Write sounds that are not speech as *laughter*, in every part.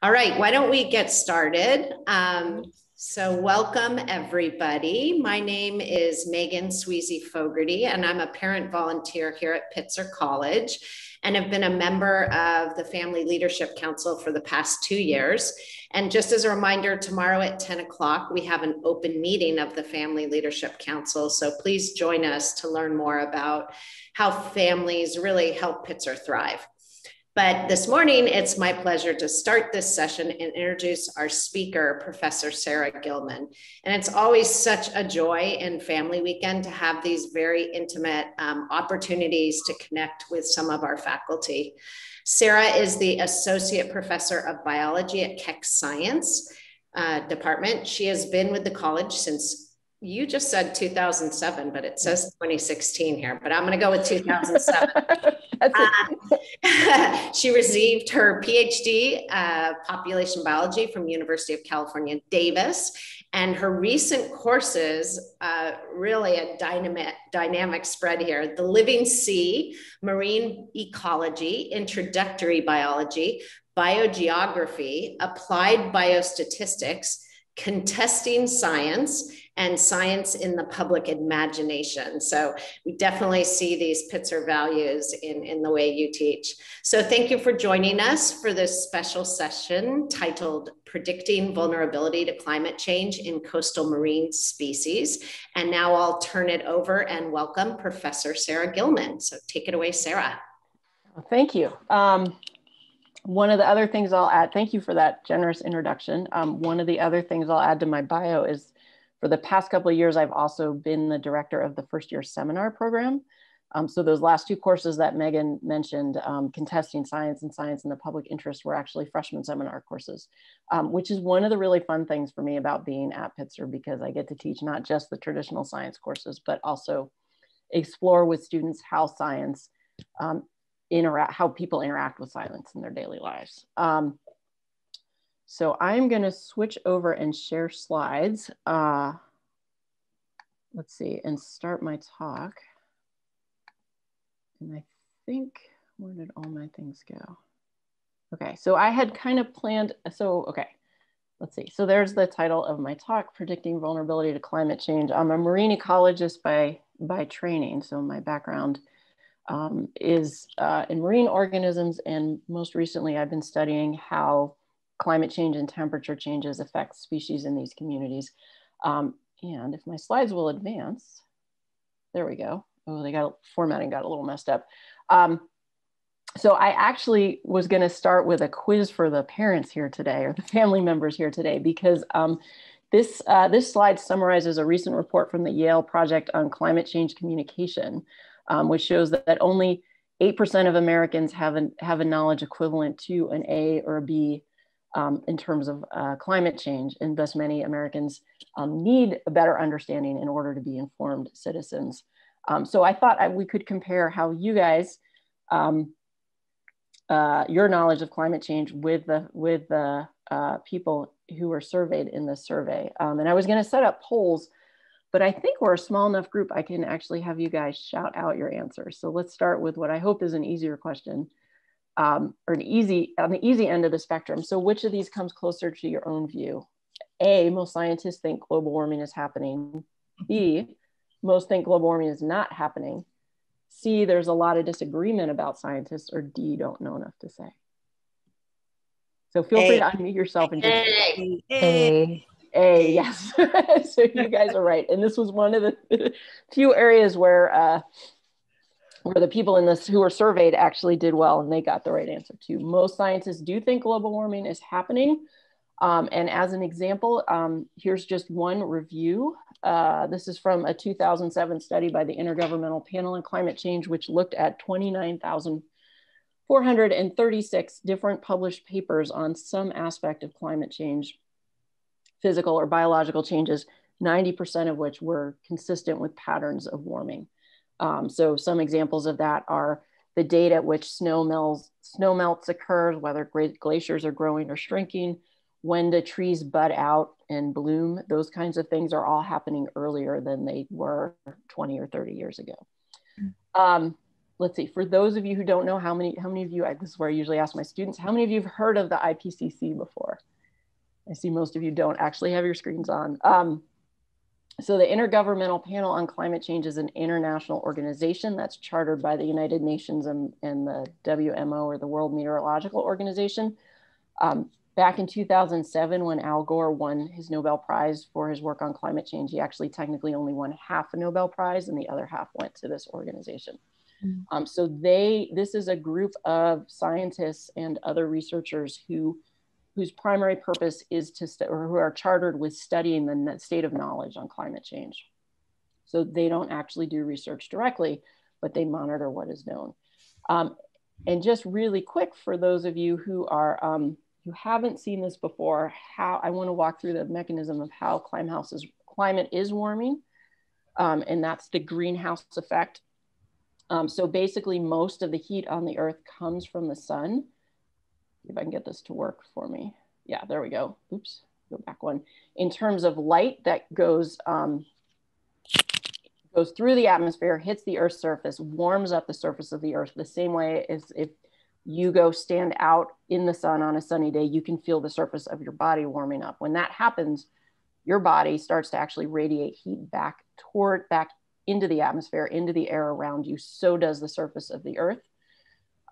All right, why don't we get started? Um, so, welcome everybody. My name is Megan Sweezy Fogarty, and I'm a parent volunteer here at Pitzer College and have been a member of the Family Leadership Council for the past two years. And just as a reminder, tomorrow at 10 o'clock, we have an open meeting of the Family Leadership Council. So please join us to learn more about how families really help Pitzer thrive. But this morning, it's my pleasure to start this session and introduce our speaker, Professor Sarah Gilman. And it's always such a joy in Family Weekend to have these very intimate um, opportunities to connect with some of our faculty. Sarah is the Associate Professor of Biology at Keck Science uh, Department. She has been with the college since you just said 2007, but it says 2016 here, but I'm going to go with 2007. uh, *laughs* *laughs* *laughs* she received her PhD uh, population biology from University of California, Davis, and her recent courses, uh, really a dynamic, dynamic spread here, the living sea, marine ecology, introductory biology, biogeography, applied biostatistics, contesting science, and science in the public imagination. So we definitely see these Pitzer values in, in the way you teach. So thank you for joining us for this special session titled Predicting Vulnerability to Climate Change in Coastal Marine Species. And now I'll turn it over and welcome Professor Sarah Gilman. So take it away, Sarah. Thank you. Um, one of the other things I'll add, thank you for that generous introduction. Um, one of the other things I'll add to my bio is for the past couple of years, I've also been the director of the first year seminar program. Um, so those last two courses that Megan mentioned, um, contesting science and science in the public interest were actually freshman seminar courses, um, which is one of the really fun things for me about being at Pitzer because I get to teach not just the traditional science courses, but also explore with students how science um, interact, how people interact with science in their daily lives. Um, so I'm going to switch over and share slides. Uh, let's see, and start my talk. And I think, where did all my things go? Okay, so I had kind of planned, so, okay, let's see. So there's the title of my talk, Predicting Vulnerability to Climate Change. I'm a marine ecologist by, by training, so my background um, is uh, in marine organisms, and most recently I've been studying how climate change and temperature changes affect species in these communities. Um, and if my slides will advance, there we go. Oh, they got formatting got a little messed up. Um, so I actually was going to start with a quiz for the parents here today or the family members here today because um, this, uh, this slide summarizes a recent report from the Yale Project on Climate Change Communication, um, which shows that, that only 8% of Americans have, an, have a knowledge equivalent to an A or a B um, in terms of uh, climate change, and thus many Americans um, need a better understanding in order to be informed citizens. Um, so I thought I, we could compare how you guys, um, uh, your knowledge of climate change with the, with the uh, people who were surveyed in this survey. Um, and I was gonna set up polls, but I think we're a small enough group, I can actually have you guys shout out your answers. So let's start with what I hope is an easier question um, or an easy on the easy end of the spectrum. So which of these comes closer to your own view? A, most scientists think global warming is happening. B, most think global warming is not happening. C, there's a lot of disagreement about scientists, or D, don't know enough to say. So feel a. free to unmute yourself and just A. A. A, yes. *laughs* so you guys are right. And this was one of the *laughs* few areas where uh, where the people in this who were surveyed actually did well and they got the right answer too. Most scientists do think global warming is happening. Um, and as an example, um, here's just one review. Uh, this is from a 2007 study by the Intergovernmental Panel on Climate Change, which looked at 29,436 different published papers on some aspect of climate change, physical or biological changes, 90% of which were consistent with patterns of warming. Um, so some examples of that are the date at which snow, melts, snow melts occurs, whether glaciers are growing or shrinking, when do trees bud out and bloom, those kinds of things are all happening earlier than they were 20 or 30 years ago. Um, let's see, for those of you who don't know how many, how many of you, I, this is where I usually ask my students, how many of you have heard of the IPCC before? I see most of you don't actually have your screens on. Um, so the Intergovernmental Panel on Climate Change is an international organization that's chartered by the United Nations and, and the WMO or the World Meteorological Organization. Um, back in 2007, when Al Gore won his Nobel Prize for his work on climate change, he actually technically only won half a Nobel Prize and the other half went to this organization. Mm. Um, so they, this is a group of scientists and other researchers who whose primary purpose is to, st- or who are chartered with studying the state of knowledge on climate change. So they don't actually do research directly, but they monitor what is known. Um, and just really quick for those of you who are um, who haven't seen this before, how I want to walk through the mechanism of how climate is, climate is warming, um, and that's the greenhouse effect. Um, so basically, most of the heat on the Earth comes from the sun, if I can get this to work for me. Yeah, there we go. Oops, go back one. In terms of light that goes, um, goes through the atmosphere, hits the Earth's surface, warms up the surface of the Earth the same way as if you go stand out in the sun on a sunny day, you can feel the surface of your body warming up. When that happens, your body starts to actually radiate heat back toward, back into the atmosphere, into the air around you. So does the surface of the Earth.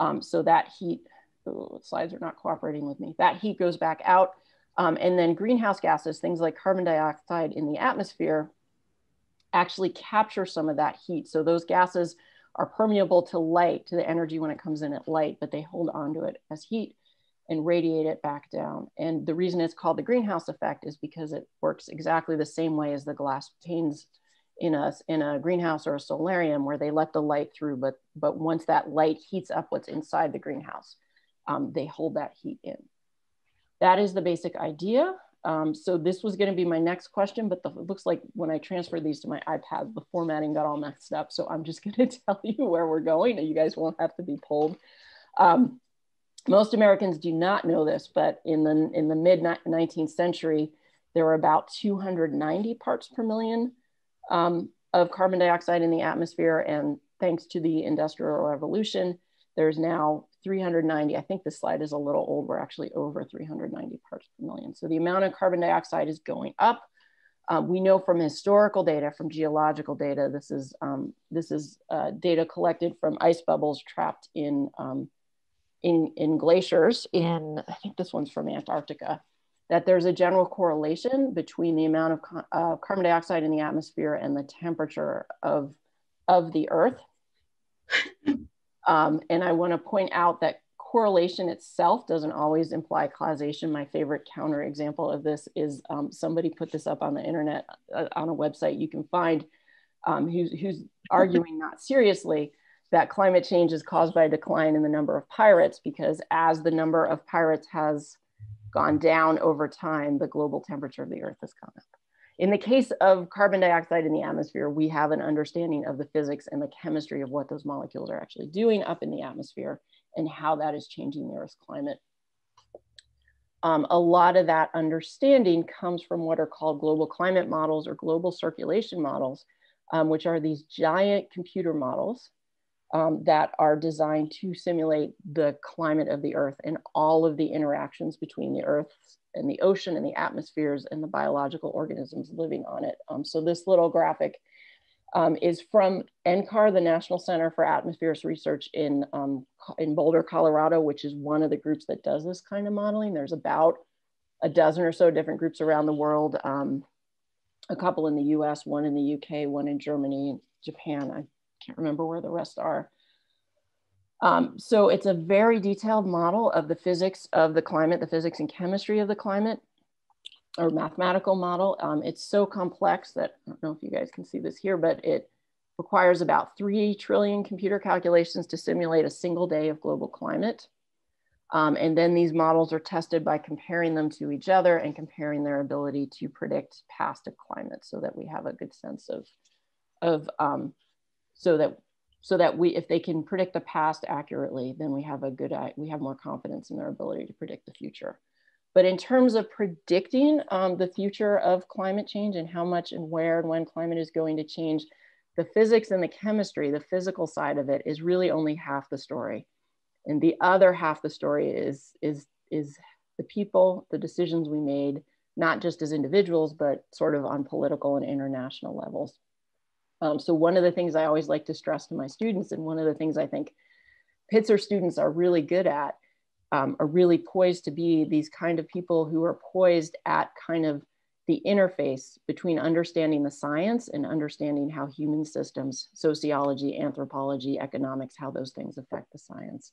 Um, so that heat Ooh, slides are not cooperating with me. That heat goes back out. Um, and then greenhouse gases, things like carbon dioxide in the atmosphere, actually capture some of that heat. So those gases are permeable to light, to the energy when it comes in at light, but they hold onto it as heat and radiate it back down. And the reason it's called the greenhouse effect is because it works exactly the same way as the glass panes in a, in a greenhouse or a solarium where they let the light through, but, but once that light heats up what's inside the greenhouse um, they hold that heat in. That is the basic idea. Um, so this was gonna be my next question, but the, it looks like when I transferred these to my iPad, the formatting got all messed up. So I'm just *laughs* gonna tell you where we're going and you guys won't have to be pulled. Um, most Americans do not know this, but in the, in the mid 19th century, there were about 290 parts per million um, of carbon dioxide in the atmosphere. And thanks to the Industrial Revolution, there's now 390. I think this slide is a little old. We're actually over 390 parts per million. So the amount of carbon dioxide is going up. Um, we know from historical data, from geological data, this is, um, this is uh, data collected from ice bubbles trapped in, um, in, in glaciers in, I think this one's from Antarctica, that there's a general correlation between the amount of uh, carbon dioxide in the atmosphere and the temperature of, of the earth. Um, and I want to point out that correlation itself doesn't always imply causation. My favorite counterexample of this is um, somebody put this up on the internet uh, on a website you can find um, who's, who's *laughs* arguing not seriously that climate change is caused by a decline in the number of pirates because as the number of pirates has gone down over time, the global temperature of the earth has gone up. In the case of carbon dioxide in the atmosphere, we have an understanding of the physics and the chemistry of what those molecules are actually doing up in the atmosphere and how that is changing the Earth's climate. Um, a lot of that understanding comes from what are called global climate models or global circulation models, um, which are these giant computer models um, that are designed to simulate the climate of the Earth and all of the interactions between the Earth's and the ocean and the atmospheres and the biological organisms living on it. Um, so this little graphic um, is from NCAR, the National Center for Atmospherics Research in, um, in Boulder, Colorado, which is one of the groups that does this kind of modeling. There's about a dozen or so different groups around the world, um, a couple in the US, one in the UK, one in Germany, Japan. I can't remember where the rest are. Um, so it's a very detailed model of the physics of the climate, the physics and chemistry of the climate, or mathematical model. Um, it's so complex that, I don't know if you guys can see this here, but it requires about 3 trillion computer calculations to simulate a single day of global climate. Um, and then these models are tested by comparing them to each other and comparing their ability to predict past climate so that we have a good sense of, of um, so that so that we, if they can predict the past accurately, then we have a good, we have more confidence in their ability to predict the future. But in terms of predicting um, the future of climate change and how much and where and when climate is going to change, the physics and the chemistry, the physical side of it is really only half the story. And the other half the story is, is, is the people, the decisions we made, not just as individuals, but sort of on political and international levels. Um, so one of the things I always like to stress to my students, and one of the things I think Pitzer students are really good at, um, are really poised to be these kind of people who are poised at kind of the interface between understanding the science and understanding how human systems, sociology, anthropology, economics, how those things affect the science.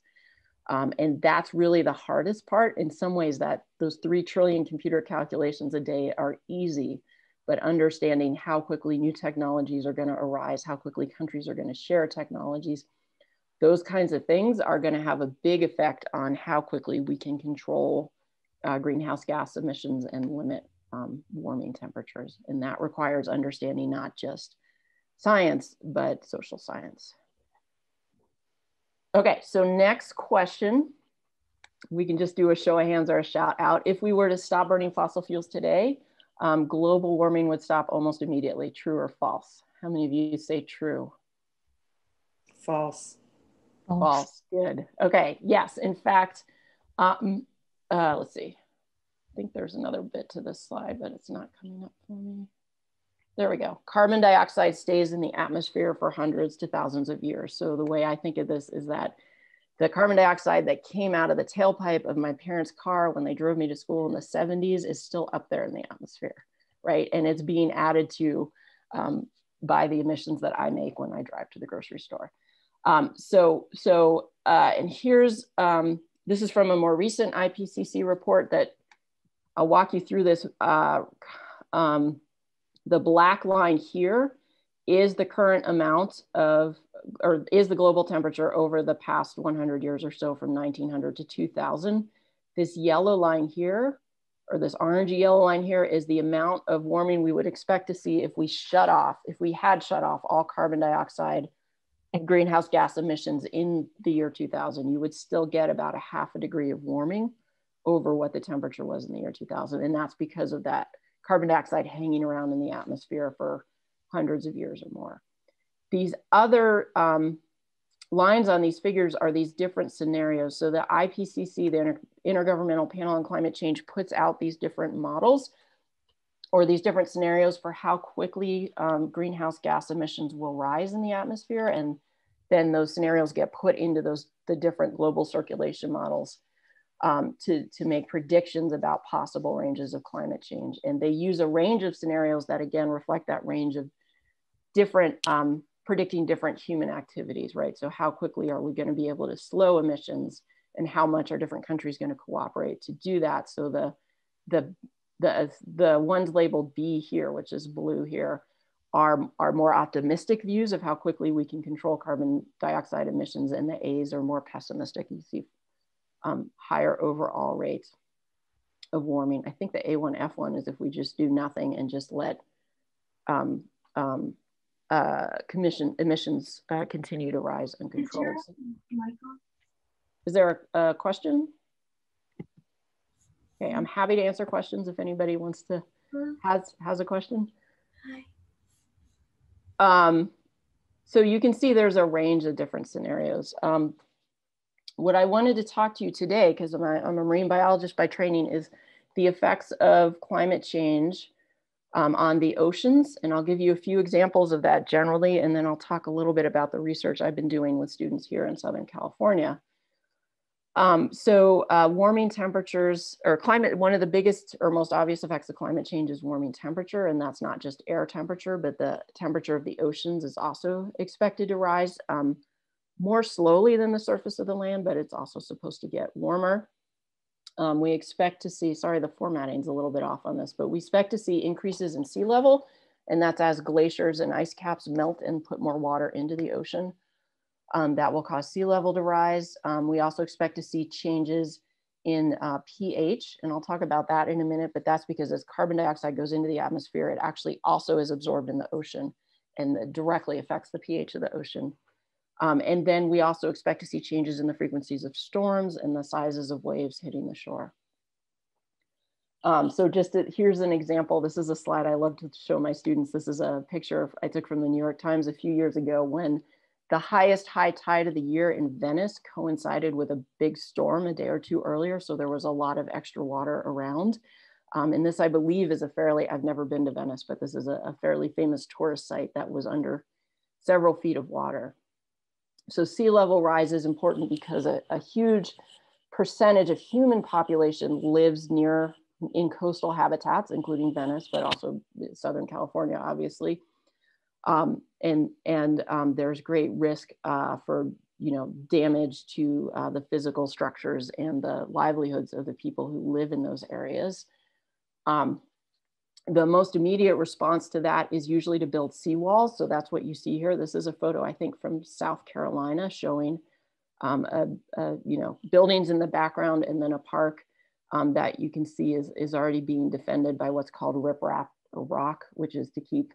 Um, and that's really the hardest part. In some ways, that those three trillion computer calculations a day are easy, but understanding how quickly new technologies are going to arise, how quickly countries are going to share technologies, those kinds of things are going to have a big effect on how quickly we can control uh, greenhouse gas emissions and limit um, warming temperatures. And that requires understanding not just science, but social science. Okay, so next question. We can just do a show of hands or a shout out. If we were to stop burning fossil fuels today, um, global warming would stop almost immediately. True or false? How many of you say true? False. False. false. Good. Okay. Yes. In fact, um, uh, let's see. I think there's another bit to this slide, but it's not coming up for me. There we go. Carbon dioxide stays in the atmosphere for hundreds to thousands of years. So the way I think of this is that the carbon dioxide that came out of the tailpipe of my parents' car when they drove me to school in the 70s is still up there in the atmosphere, right? And it's being added to um, by the emissions that I make when I drive to the grocery store. Um, so, so uh, and here's, um, this is from a more recent IPCC report that I'll walk you through this. Uh, um, the black line here is the current amount of, or is the global temperature over the past 100 years or so from 1900 to 2000. This yellow line here, or this orangey yellow line here is the amount of warming we would expect to see if we shut off, if we had shut off all carbon dioxide and greenhouse gas emissions in the year 2000, you would still get about a half a degree of warming over what the temperature was in the year 2000. And that's because of that carbon dioxide hanging around in the atmosphere for hundreds of years or more. These other um, lines on these figures are these different scenarios. So the IPCC, the Inter Intergovernmental Panel on Climate Change, puts out these different models or these different scenarios for how quickly um, greenhouse gas emissions will rise in the atmosphere. And then those scenarios get put into those the different global circulation models um, to, to make predictions about possible ranges of climate change. And they use a range of scenarios that again reflect that range of different, um, predicting different human activities, right? So how quickly are we gonna be able to slow emissions and how much are different countries gonna cooperate to do that? So the, the, the, the ones labeled B here, which is blue here, are, are more optimistic views of how quickly we can control carbon dioxide emissions and the A's are more pessimistic. You see um, higher overall rates of warming. I think the A1F1 is if we just do nothing and just let um, um, uh, commission emissions uh, continue to rise uncontrolled. Is there a, a, question? Okay, I'm happy to answer questions if anybody wants to has has a question. Hi. Um, so you can see there's a range of different scenarios. Um, what I wanted to talk to you today, because I'm, I'm, a marine biologist by training, is the effects of climate change um, on the oceans. And I'll give you a few examples of that generally, and then I'll talk a little bit about the research I've been doing with students here in Southern California. Um, so uh, warming temperatures or climate, one of the biggest or most obvious effects of climate change is warming temperature. And that's not just air temperature, but the temperature of the oceans is also expected to rise. Um, more slowly than the surface of the land, but it's also supposed to get warmer. Um, we expect to see, sorry, the formatting is a little bit off on this, but we expect to see increases in sea level, and that's as glaciers and ice caps melt and put more water into the ocean. Um, that will cause sea level to rise. Um, we also expect to see changes in uh, pH, and I'll talk about that in a minute, but that's because as carbon dioxide goes into the atmosphere, it actually also is absorbed in the ocean and directly affects the pH of the ocean. Um, and then we also expect to see changes in the frequencies of storms and the sizes of waves hitting the shore. Um, so just to, here's an example. This is a slide I love to show my students. This is a picture I took from the New York Times a few years ago when the highest high tide of the year in Venice coincided with a big storm a day or two earlier. So there was a lot of extra water around. Um, and this, I believe, is a fairly, I've never been to Venice, but this is a, a fairly famous tourist site that was under several feet of water. So sea level rise is important because a, a huge percentage of human population lives near in coastal habitats, including Venice, but also Southern California, obviously. Um, and and um, there's great risk uh, for you know damage to uh, the physical structures and the livelihoods of the people who live in those areas. Um, the most immediate response to that is usually to build seawalls. So that's what you see here. This is a photo, I think, from South Carolina showing um, a, a, you know buildings in the background and then a park um, that you can see is, is already being defended by what's called riprap or rock, which is to keep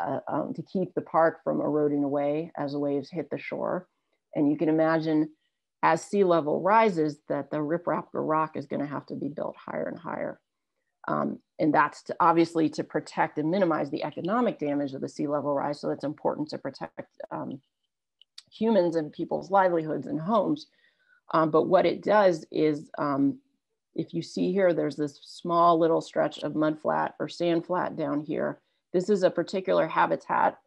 uh, um, to keep the park from eroding away as the waves hit the shore. And you can imagine as sea level rises that the riprap or rock is gonna have to be built higher and higher. Um, and that's to, obviously to protect and minimize the economic damage of the sea level rise. So it's important to protect um, humans and people's livelihoods and homes. Um, but what it does is, um, if you see here, there's this small little stretch of mud flat or sand flat down here this is a particular habitat.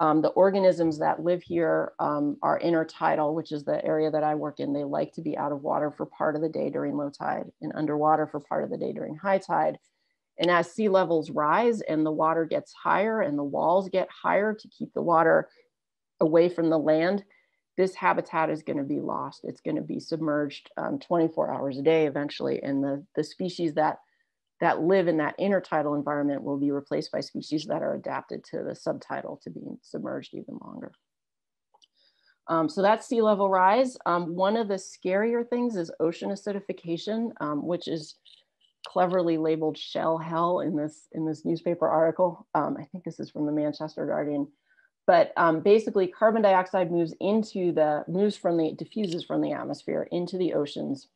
Um, the organisms that live here um, are intertidal, which is the area that I work in. They like to be out of water for part of the day during low tide and underwater for part of the day during high tide. And as sea levels rise and the water gets higher and the walls get higher to keep the water away from the land, this habitat is going to be lost. It's going to be submerged um, 24 hours a day eventually. And the, the species that that live in that intertidal environment will be replaced by species that are adapted to the subtidal to being submerged even longer. Um, so that's sea level rise. Um, one of the scarier things is ocean acidification, um, which is cleverly labeled shell hell in this, in this newspaper article. Um, I think this is from the Manchester Guardian. But um, basically carbon dioxide moves into the, moves from the, diffuses from the atmosphere into the oceans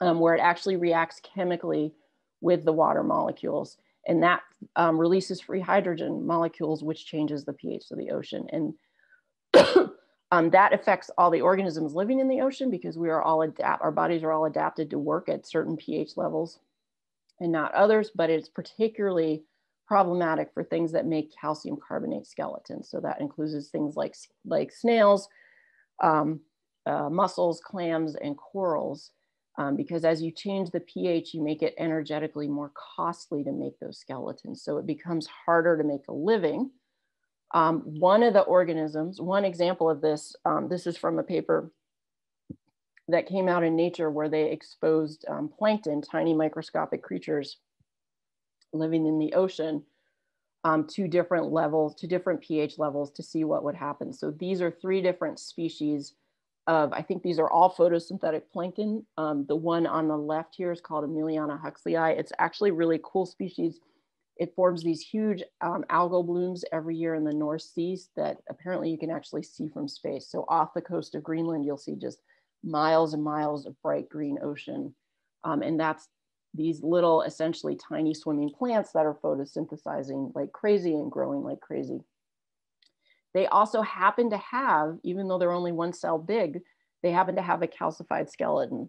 um, where it actually reacts chemically with the water molecules. And that um, releases free hydrogen molecules, which changes the pH of the ocean. And *coughs* um, that affects all the organisms living in the ocean because we are all adapt, our bodies are all adapted to work at certain pH levels and not others, but it's particularly problematic for things that make calcium carbonate skeletons. So that includes things like, like snails, um, uh, mussels, clams, and corals um, because as you change the pH, you make it energetically more costly to make those skeletons. So it becomes harder to make a living. Um, one of the organisms, one example of this, um, this is from a paper that came out in Nature where they exposed um, plankton, tiny microscopic creatures living in the ocean um, to different levels, to different pH levels to see what would happen. So these are three different species of, I think these are all photosynthetic plankton. Um, the one on the left here is called Emiliania huxleyi. It's actually really cool species. It forms these huge um, algal blooms every year in the North Seas that apparently you can actually see from space. So off the coast of Greenland, you'll see just miles and miles of bright green ocean. Um, and that's these little, essentially tiny swimming plants that are photosynthesizing like crazy and growing like crazy. They also happen to have, even though they're only one cell big, they happen to have a calcified skeleton.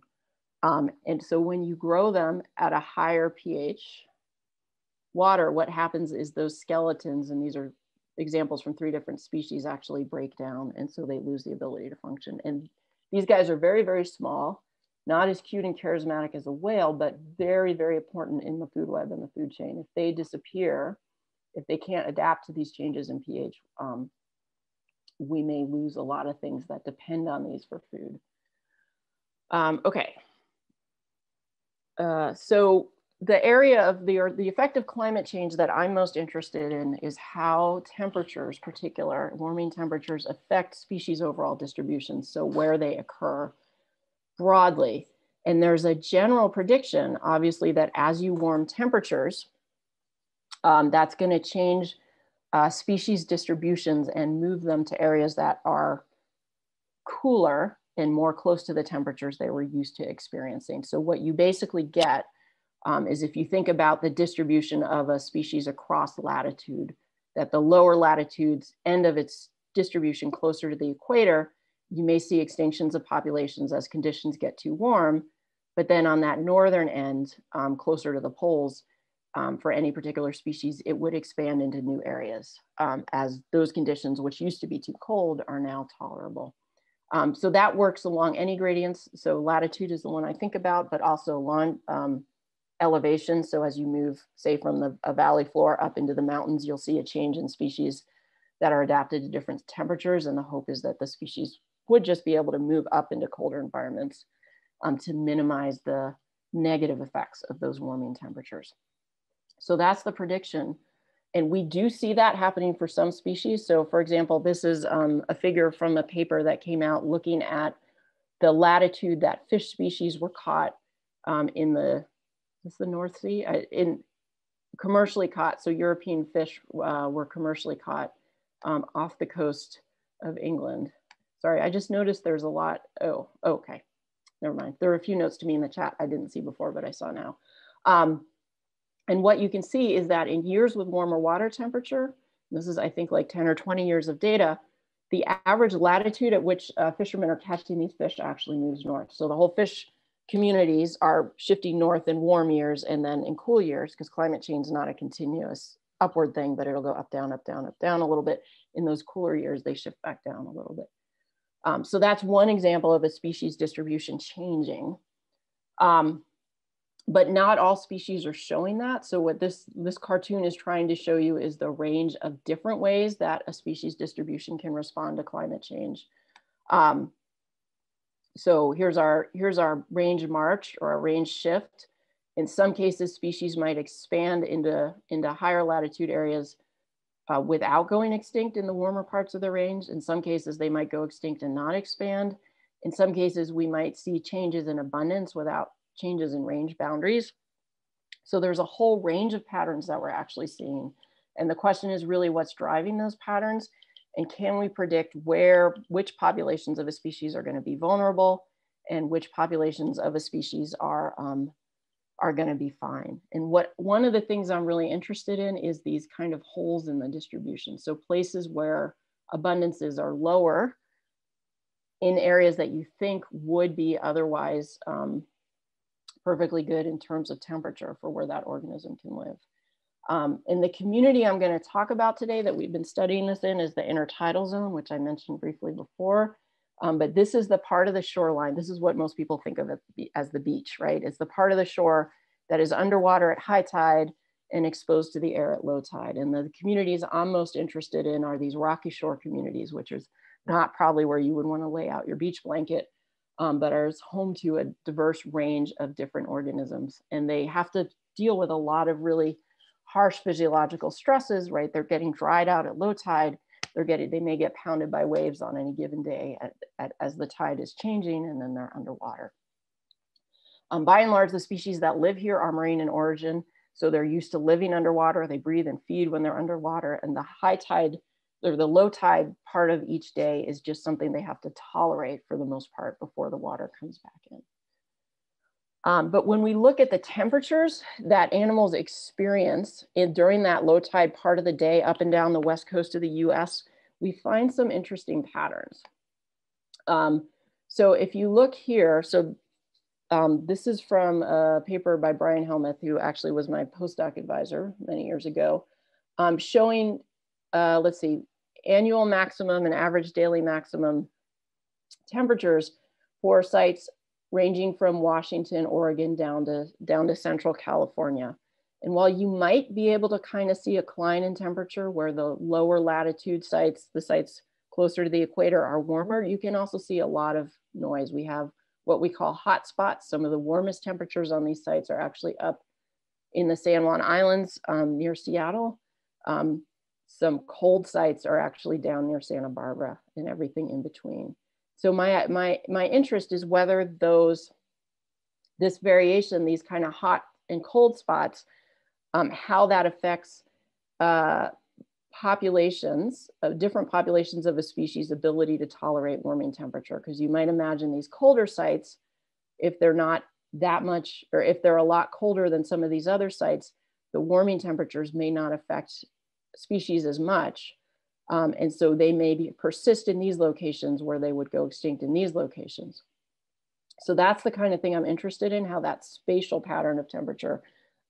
Um, and so when you grow them at a higher pH water, what happens is those skeletons, and these are examples from three different species, actually break down. And so they lose the ability to function. And these guys are very, very small, not as cute and charismatic as a whale, but very, very important in the food web and the food chain. If they disappear, if they can't adapt to these changes in pH, um, we may lose a lot of things that depend on these for food. Um, okay. Uh, so the area of the, or the effect of climate change that I'm most interested in is how temperatures, particular warming temperatures affect species overall distribution. So where they occur broadly. And there's a general prediction, obviously, that as you warm temperatures, um, that's gonna change uh, species distributions and move them to areas that are cooler and more close to the temperatures they were used to experiencing. So what you basically get um, is if you think about the distribution of a species across latitude, that the lower latitudes end of its distribution closer to the equator, you may see extinctions of populations as conditions get too warm. But then on that northern end, um, closer to the poles, um, for any particular species, it would expand into new areas um, as those conditions, which used to be too cold, are now tolerable. Um, so that works along any gradients. So latitude is the one I think about, but also along um, elevation. So as you move, say, from the valley floor up into the mountains, you'll see a change in species that are adapted to different temperatures. And the hope is that the species would just be able to move up into colder environments um, to minimize the negative effects of those warming temperatures. So that's the prediction. And we do see that happening for some species. So for example, this is um, a figure from a paper that came out looking at the latitude that fish species were caught um, in the, is the North Sea? Uh, in commercially caught, so European fish uh, were commercially caught um, off the coast of England. Sorry, I just noticed there's a lot, oh, okay, never mind. There are a few notes to me in the chat I didn't see before, but I saw now. Um, and what you can see is that in years with warmer water temperature, this is I think like 10 or 20 years of data, the average latitude at which uh, fishermen are catching these fish actually moves north. So the whole fish communities are shifting north in warm years and then in cool years, because climate change is not a continuous upward thing, but it'll go up, down, up, down, up, down a little bit. In those cooler years, they shift back down a little bit. Um, so that's one example of a species distribution changing. Um, but not all species are showing that. So what this, this cartoon is trying to show you is the range of different ways that a species distribution can respond to climate change. Um, so here's our, here's our range march or a range shift. In some cases, species might expand into, into higher latitude areas uh, without going extinct in the warmer parts of the range. In some cases, they might go extinct and not expand. In some cases, we might see changes in abundance without changes in range boundaries. So there's a whole range of patterns that we're actually seeing. And the question is really what's driving those patterns and can we predict where, which populations of a species are gonna be vulnerable and which populations of a species are, um, are gonna be fine. And what one of the things I'm really interested in is these kind of holes in the distribution. So places where abundances are lower in areas that you think would be otherwise um, perfectly good in terms of temperature for where that organism can live. Um, in the community I'm going to talk about today that we've been studying this in is the intertidal zone, which I mentioned briefly before. Um, but this is the part of the shoreline. This is what most people think of as the beach, right? It's the part of the shore that is underwater at high tide and exposed to the air at low tide. And the communities I'm most interested in are these rocky shore communities, which is not probably where you would want to lay out your beach blanket, um, but are home to a diverse range of different organisms. And they have to deal with a lot of really harsh physiological stresses, right? They're getting dried out at low tide. They're getting, they may get pounded by waves on any given day at, at, as the tide is changing and then they're underwater. Um, by and large, the species that live here are marine in origin. So they're used to living underwater. They breathe and feed when they're underwater and the high tide or the low tide part of each day is just something they have to tolerate for the most part before the water comes back in. Um, but when we look at the temperatures that animals experience in, during that low tide part of the day up and down the west coast of the US, we find some interesting patterns. Um, so if you look here, so um, this is from a paper by Brian Helmuth, who actually was my postdoc advisor many years ago, um, showing, uh, let's see, annual maximum and average daily maximum temperatures for sites ranging from Washington, Oregon down to, down to central California. And while you might be able to kind of see a decline in temperature where the lower latitude sites, the sites closer to the equator are warmer, you can also see a lot of noise. We have what we call hot spots. Some of the warmest temperatures on these sites are actually up in the San Juan Islands um, near Seattle. Um, some cold sites are actually down near Santa Barbara and everything in between. So my, my, my interest is whether those, this variation, these kind of hot and cold spots, um, how that affects uh, populations of different populations of a species ability to tolerate warming temperature. Because you might imagine these colder sites, if they're not that much, or if they're a lot colder than some of these other sites, the warming temperatures may not affect species as much. Um, and so they may be, persist in these locations where they would go extinct in these locations. So that's the kind of thing I'm interested in, how that spatial pattern of temperature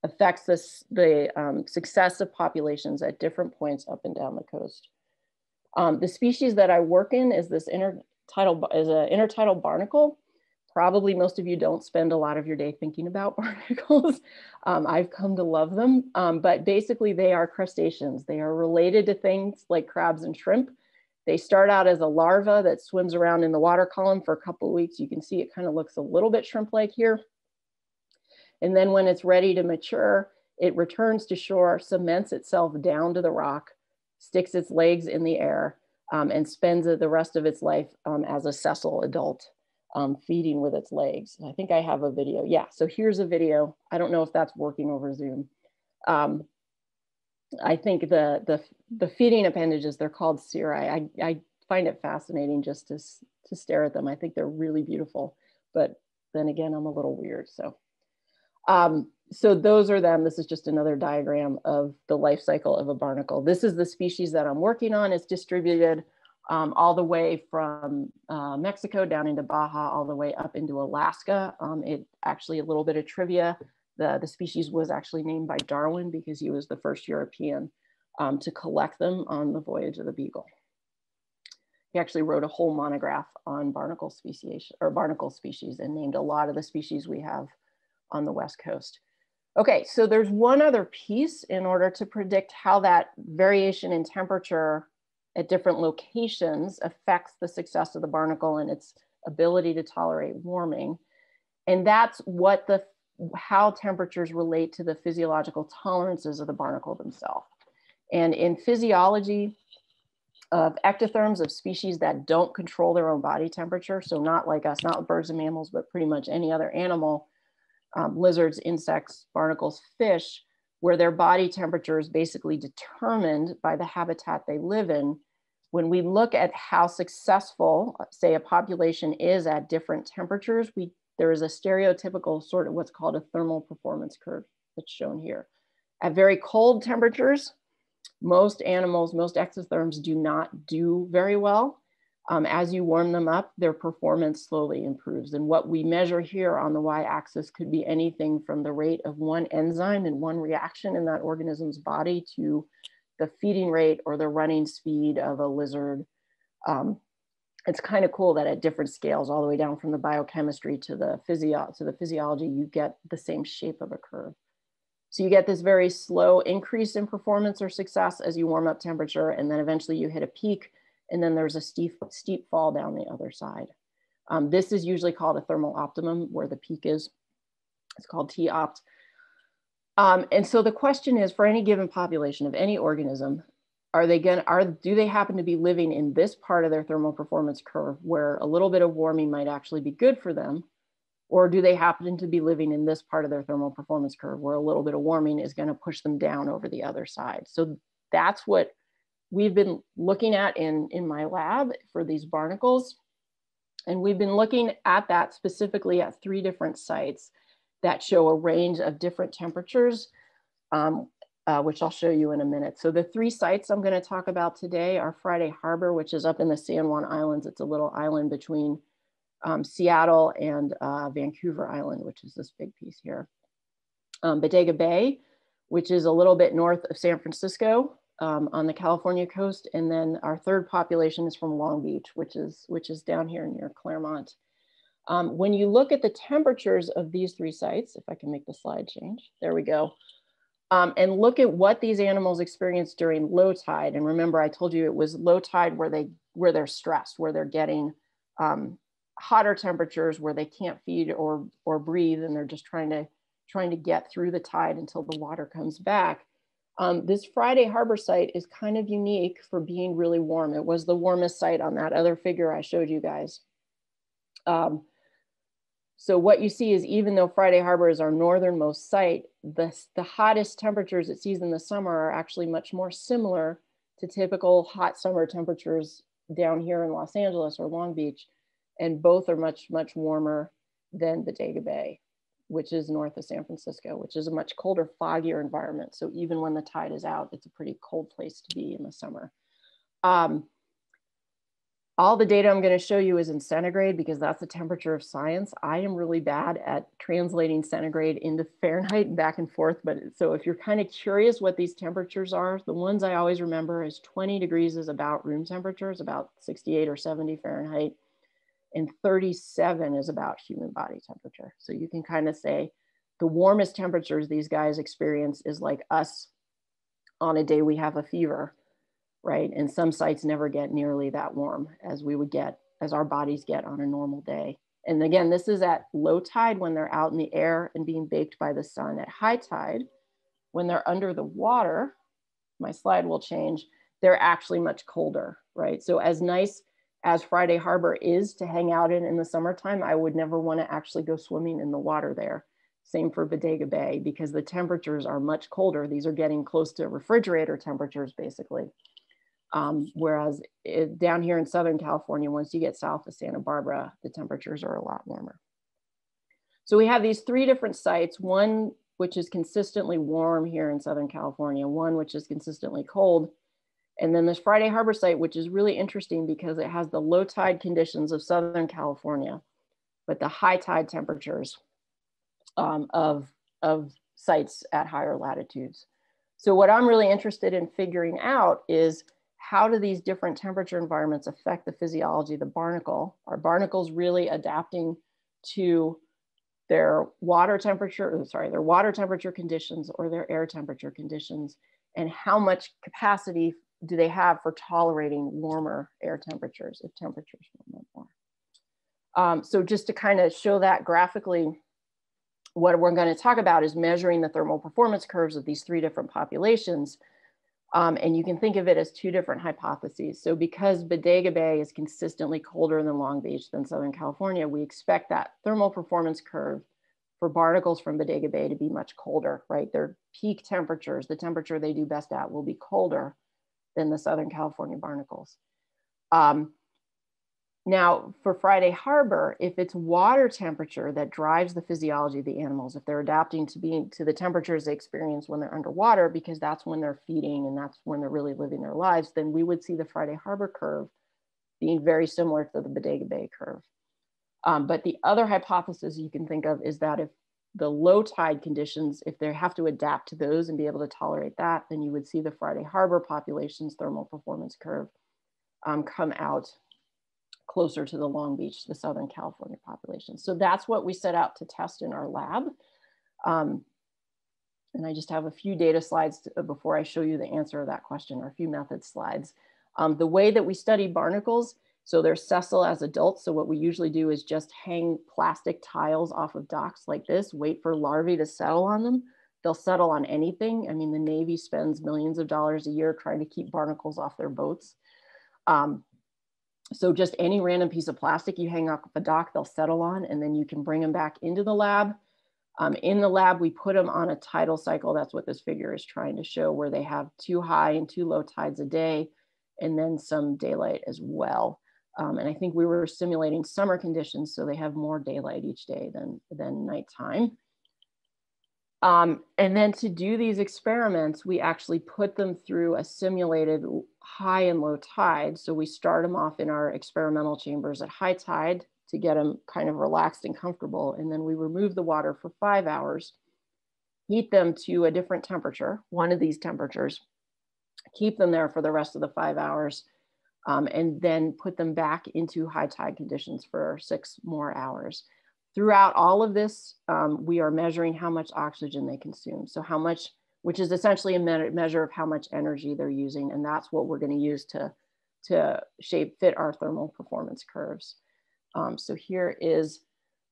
affects this, the um, success of populations at different points up and down the coast. Um, the species that I work in is this intertidal, is an intertidal barnacle. Probably most of you don't spend a lot of your day thinking about *laughs* barnacles. Um, I've come to love them, um, but basically they are crustaceans. They are related to things like crabs and shrimp. They start out as a larva that swims around in the water column for a couple weeks. You can see it kind of looks a little bit shrimp-like here. And then when it's ready to mature, it returns to shore, cements itself down to the rock, sticks its legs in the air, um, and spends the rest of its life um, as a sessile adult, um, feeding with its legs. I think I have a video. Yeah, so here's a video. I don't know if that's working over Zoom. Um, I think the, the, the feeding appendages, they're called cirri. I, I find it fascinating just to, to stare at them. I think they're really beautiful, but then again, I'm a little weird, so. Um, so those are them. This is just another diagram of the life cycle of a barnacle. This is the species that I'm working on. It's distributed um, all the way from uh, Mexico down into Baja, all the way up into Alaska. Um, it actually a little bit of trivia. The, the species was actually named by Darwin because he was the first European um, to collect them on the voyage of the Beagle. He actually wrote a whole monograph on barnacle species or barnacle species and named a lot of the species we have on the West Coast. Okay, so there's one other piece in order to predict how that variation in temperature at different locations affects the success of the barnacle and its ability to tolerate warming. And that's what the how temperatures relate to the physiological tolerances of the barnacle themselves. And in physiology of ectotherms of species that don't control their own body temperature, so not like us, not birds and mammals, but pretty much any other animal, um, lizards, insects, barnacles, fish, where their body temperature is basically determined by the habitat they live in. When we look at how successful, uh, say, a population is at different temperatures, we, there is a stereotypical sort of what's called a thermal performance curve that's shown here. At very cold temperatures, most animals, most ectotherms do not do very well. Um, as you warm them up, their performance slowly improves. And what we measure here on the y-axis could be anything from the rate of one enzyme and one reaction in that organism's body to the feeding rate or the running speed of a lizard. Um, it's kind of cool that at different scales, all the way down from the biochemistry to the physio to the physiology, you get the same shape of a curve. So you get this very slow increase in performance or success as you warm up temperature, and then eventually you hit a peak and then there's a steep, steep fall down the other side. Um, this is usually called a thermal optimum where the peak is. It's called T-opt. Um, and so the question is for any given population of any organism, are they going to, are do they happen to be living in this part of their thermal performance curve where a little bit of warming might actually be good for them? Or do they happen to be living in this part of their thermal performance curve where a little bit of warming is going to push them down over the other side? So that's what we've been looking at in, in my lab for these barnacles. And we've been looking at that specifically at three different sites that show a range of different temperatures, um, uh, which I'll show you in a minute. So the three sites I'm gonna talk about today are Friday Harbor, which is up in the San Juan Islands. It's a little island between um, Seattle and uh, Vancouver Island, which is this big piece here. Um, Bodega Bay, which is a little bit north of San Francisco, um, on the California coast. And then our third population is from Long Beach, which is, which is down here near Claremont. Um, when you look at the temperatures of these three sites, if I can make the slide change, there we go. Um, and look at what these animals experience during low tide. And remember, I told you it was low tide where, they, where they're stressed, where they're getting um, hotter temperatures, where they can't feed or, or breathe, and they're just trying to, trying to get through the tide until the water comes back. Um, this Friday Harbor site is kind of unique for being really warm. It was the warmest site on that other figure I showed you guys. Um, so what you see is even though Friday Harbor is our northernmost site, the, the hottest temperatures it sees in the summer are actually much more similar to typical hot summer temperatures down here in Los Angeles or Long Beach. And both are much, much warmer than the Bodega Bay. Which is north of San Francisco, which is a much colder, foggier environment. So even when the tide is out, it's a pretty cold place to be in the summer. Um, all the data I'm going to show you is in centigrade because that's the temperature of science. I am really bad at translating centigrade into Fahrenheit back and forth. But so if you're kind of curious what these temperatures are, the ones I always remember is 20 degrees is about room temperature, is about 68 or 70 Fahrenheit and 37 is about human body temperature. So you can kind of say the warmest temperatures these guys experience is like us on a day we have a fever, right? And some sites never get nearly that warm as we would get, as our bodies get on a normal day. And again, this is at low tide when they're out in the air and being baked by the sun. At high tide, when they're under the water, my slide will change, they're actually much colder, right? So as nice as Friday Harbor is to hang out in in the summertime, I would never want to actually go swimming in the water there. Same for Bodega Bay because the temperatures are much colder. These are getting close to refrigerator temperatures basically. Um, whereas it, down here in Southern California, once you get south of Santa Barbara, the temperatures are a lot warmer. So we have these three different sites, one which is consistently warm here in Southern California, one which is consistently cold, and then this Friday Harbor site, which is really interesting because it has the low tide conditions of Southern California, but the high tide temperatures um, of, of sites at higher latitudes. So what I'm really interested in figuring out is how do these different temperature environments affect the physiology of the barnacle? Are barnacles really adapting to their water temperature, sorry, their water temperature conditions or their air temperature conditions? And how much capacity do they have for tolerating warmer air temperatures if temperatures warm more? Um, so just to kind of show that graphically, what we're going to talk about is measuring the thermal performance curves of these three different populations. Um, and you can think of it as two different hypotheses. So because Bodega Bay is consistently colder than Long Beach than Southern California, we expect that thermal performance curve for barnacles from Bodega Bay to be much colder, right? Their peak temperatures, the temperature they do best at will be colder than the Southern California barnacles. Um, now, for Friday Harbor, if it's water temperature that drives the physiology of the animals, if they're adapting to being to the temperatures they experience when they're underwater, because that's when they're feeding and that's when they're really living their lives, then we would see the Friday Harbor curve being very similar to the Bodega Bay curve. Um, but the other hypothesis you can think of is that if the low tide conditions, if they have to adapt to those and be able to tolerate that, then you would see the Friday Harbor population's thermal performance curve um, come out closer to the Long Beach, the Southern California population. So that's what we set out to test in our lab. Um, and I just have a few data slides to, uh, before I show you the answer of that question, or a few method slides. Um, the way that we study barnacles so they're sessile as adults. So what we usually do is just hang plastic tiles off of docks like this, wait for larvae to settle on them. They'll settle on anything. I mean, the Navy spends millions of dollars a year trying to keep barnacles off their boats. Um, so just any random piece of plastic you hang off a dock, they'll settle on, and then you can bring them back into the lab. Um, in the lab, we put them on a tidal cycle. That's what this figure is trying to show, where they have two high and two low tides a day, and then some daylight as well. Um, and I think we were simulating summer conditions, so they have more daylight each day than, than nighttime. Um, and then to do these experiments, we actually put them through a simulated high and low tide. So we start them off in our experimental chambers at high tide to get them kind of relaxed and comfortable. And then we remove the water for five hours, heat them to a different temperature, one of these temperatures, keep them there for the rest of the five hours, um, and then put them back into high tide conditions for six more hours. Throughout all of this, um, we are measuring how much oxygen they consume. So how much, which is essentially a me measure of how much energy they're using. And that's what we're gonna use to, to shape fit our thermal performance curves. Um, so here is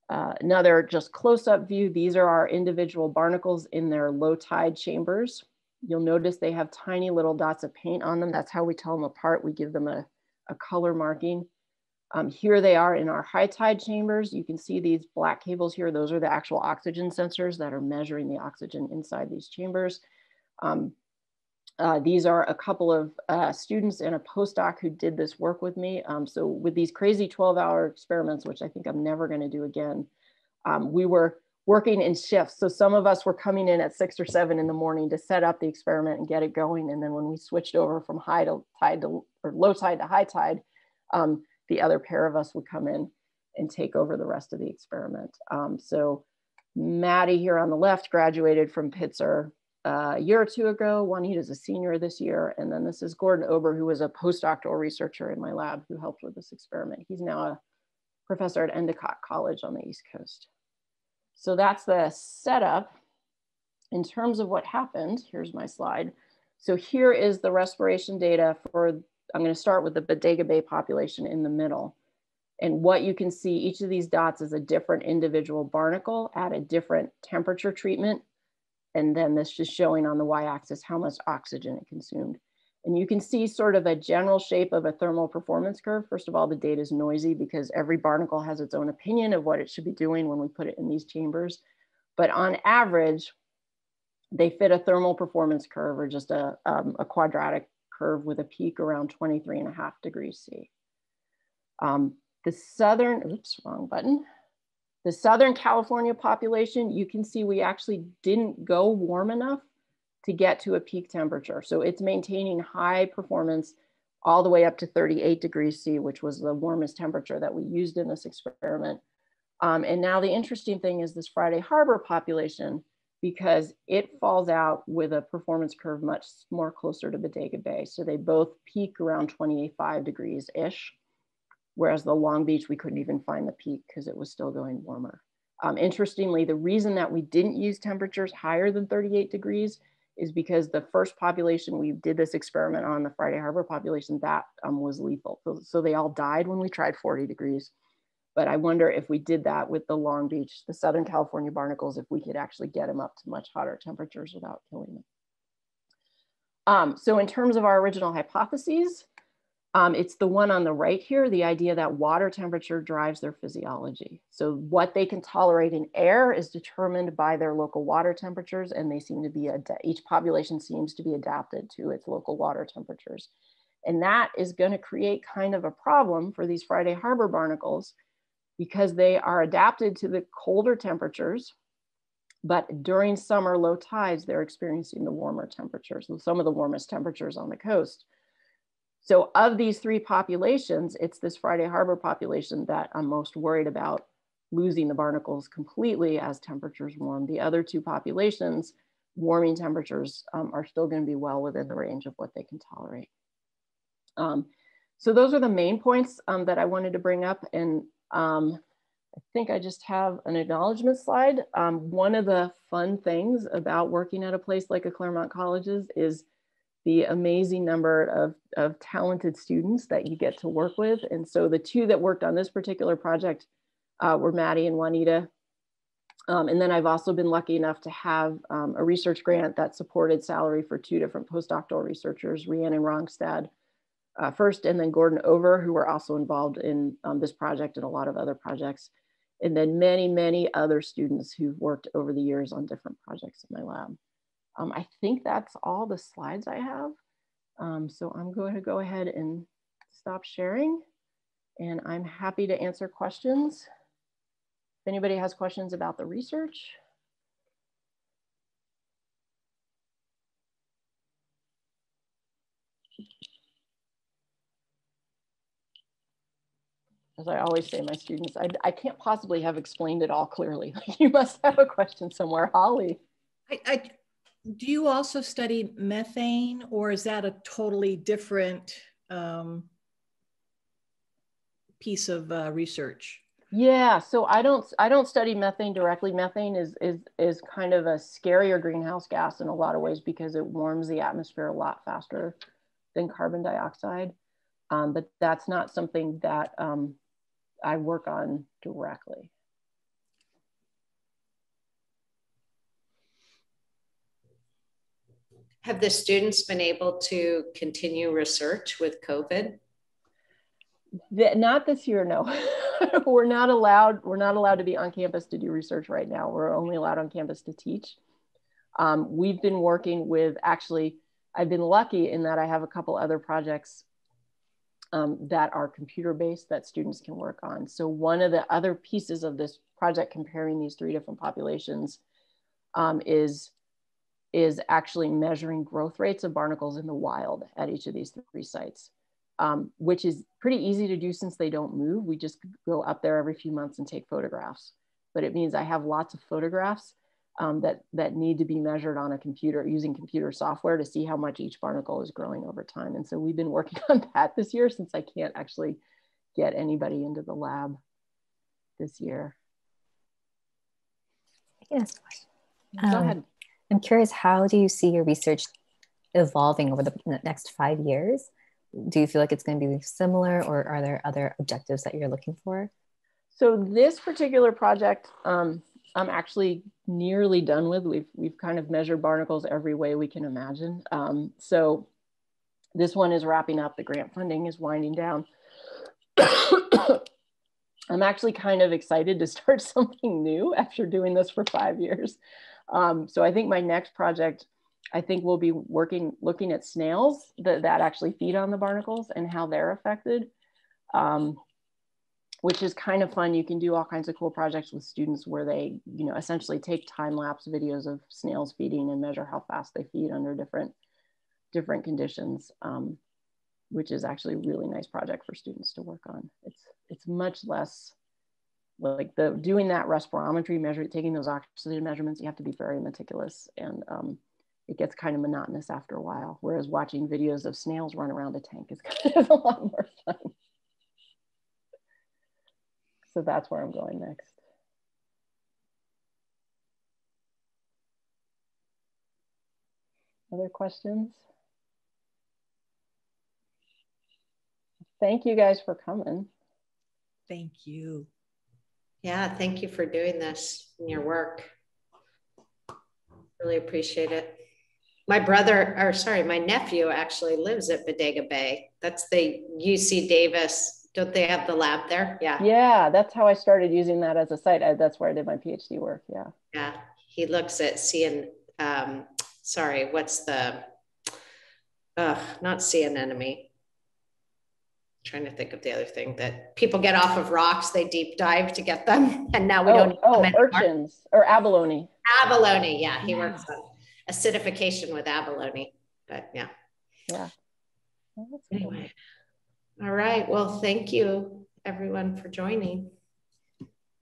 uh, another just close-up view. These are our individual barnacles in their low tide chambers. You'll notice they have tiny little dots of paint on them. That's how we tell them apart. We give them a, a color marking. Um, here they are in our high tide chambers. You can see these black cables here. Those are the actual oxygen sensors that are measuring the oxygen inside these chambers. Um, uh, these are a couple of uh, students and a postdoc who did this work with me. Um, so with these crazy 12 hour experiments, which I think I'm never gonna do again, um, we were working in shifts. So some of us were coming in at six or seven in the morning to set up the experiment and get it going. And then when we switched over from high to tide to, or low tide to high tide, um, the other pair of us would come in and take over the rest of the experiment. Um, so Maddie here on the left graduated from Pitzer uh, a year or two ago. Juanita's a senior this year. And then this is Gordon Ober, who was a postdoctoral researcher in my lab who helped with this experiment. He's now a professor at Endicott College on the East Coast. So that's the setup. In terms of what happened, here's my slide. So here is the respiration data for, I'm gonna start with the Bodega Bay population in the middle. And what you can see, each of these dots is a different individual barnacle at a different temperature treatment. And then this is showing on the y-axis how much oxygen it consumed. And you can see sort of a general shape of a thermal performance curve. First of all, the data is noisy because every barnacle has its own opinion of what it should be doing when we put it in these chambers. But on average, they fit a thermal performance curve or just a, um, a quadratic curve with a peak around 23 and a half degrees C. Um, the southern, oops, wrong button. The Southern California population, you can see we actually didn't go warm enough to get to a peak temperature. So it's maintaining high performance all the way up to 38 degrees C, which was the warmest temperature that we used in this experiment. Um, and now the interesting thing is this Friday Harbor population, because it falls out with a performance curve much more closer to Bodega Bay. So they both peak around 28 degrees-ish, whereas the Long Beach, we couldn't even find the peak because it was still going warmer. Um, interestingly, the reason that we didn't use temperatures higher than 38 degrees is because the first population we did this experiment on, the Friday Harbor population, that um, was lethal. So, so they all died when we tried 40 degrees. But I wonder if we did that with the Long Beach, the Southern California barnacles, if we could actually get them up to much hotter temperatures without killing them. Um, so in terms of our original hypotheses, um, it's the one on the right here, the idea that water temperature drives their physiology. So what they can tolerate in air is determined by their local water temperatures and they seem to be, each population seems to be adapted to its local water temperatures. And that is gonna create kind of a problem for these Friday Harbor barnacles because they are adapted to the colder temperatures, but during summer low tides, they're experiencing the warmer temperatures, some of the warmest temperatures on the coast. So of these three populations, it's this Friday Harbor population that I'm most worried about losing the barnacles completely as temperatures warm. The other two populations, warming temperatures um, are still gonna be well within the range of what they can tolerate. Um, so those are the main points um, that I wanted to bring up. And um, I think I just have an acknowledgement slide. Um, one of the fun things about working at a place like a Claremont Colleges is the amazing number of, of talented students that you get to work with. And so the two that worked on this particular project uh, were Maddie and Juanita. Um, and then I've also been lucky enough to have um, a research grant that supported salary for two different postdoctoral researchers, Rhiannon Rognstad uh, first, and then Gordon Ober, who were also involved in um, this project and a lot of other projects. And then many, many other students who've worked over the years on different projects in my lab. Um, I think that's all the slides I have. Um, so I'm going to go ahead and stop sharing and I'm happy to answer questions. If anybody has questions about the research. As I always say, my students, I, I can't possibly have explained it all clearly. *laughs* you must have a question somewhere, Holly. I, I, do you also study methane or is that a totally different um, piece of uh, research? Yeah, so I don't I don't study methane directly. Methane is is is kind of a scarier greenhouse gas in a lot of ways because it warms the atmosphere a lot faster than carbon dioxide. Um, but that's not something that um, I work on directly. Have the students been able to continue research with COVID? The, not this year, no. *laughs* we're not allowed. We're not allowed to be on campus to do research right now. We're only allowed on campus to teach. Um, we've been working with actually. I've been lucky in that I have a couple other projects um, that are computer based that students can work on. So one of the other pieces of this project comparing these three different populations um, is, is actually measuring growth rates of barnacles in the wild at each of these three sites, um, which is pretty easy to do since they don't move. We just go up there every few months and take photographs. But it means I have lots of photographs um, that, that need to be measured on a computer using computer software to see how much each barnacle is growing over time. And so we've been working *laughs* on that this year since I can't actually get anybody into the lab this year. Yes. Go um, ahead. I'm curious, how do you see your research evolving over the next five years? Do you feel like it's going to be similar or are there other objectives that you're looking for? So this particular project, um, I'm actually nearly done with. We've, we've kind of measured barnacles every way we can imagine. Um, so this one is wrapping up. The grant funding is winding down. *coughs* I'm actually kind of excited to start *laughs* something new after doing this for five years. Um, so I think my next project, I think we'll be working, looking at snails that, that actually feed on the barnacles and how they're affected. Um, which is kind of fun. You can do all kinds of cool projects with students where they, you know, essentially take time lapse videos of snails feeding and measure how fast they feed under different, different conditions, um, which is actually a really nice project for students to work on. It's, it's much less like the doing that respirometry measure, taking those oxygen measurements, you have to be very meticulous and um, it gets kind of monotonous after a while. Whereas watching videos of snails run around a tank is *laughs* kind of a lot more fun. So that's where I'm going next. Other questions? Thank you guys for coming. Thank you. Yeah, thank you for doing this in your work. Really appreciate it. My brother, or sorry, my nephew actually lives at Bodega Bay. That's the UC Davis don't they have the lab there? Yeah. Yeah, that's how I started using that as a site. I, that's where I did my PhD work. Yeah. Yeah. He looks at seeing, um, sorry, what's the, uh, not sea anemone. Trying to think of the other thing that people get off of rocks, they deep dive to get them. *laughs* And now we oh, don't. Oh, urchins or abalone. Abalone. Yeah. He yeah. works on acidification with abalone. But yeah. Yeah. Well, anyway. All right. Well, thank you everyone for joining.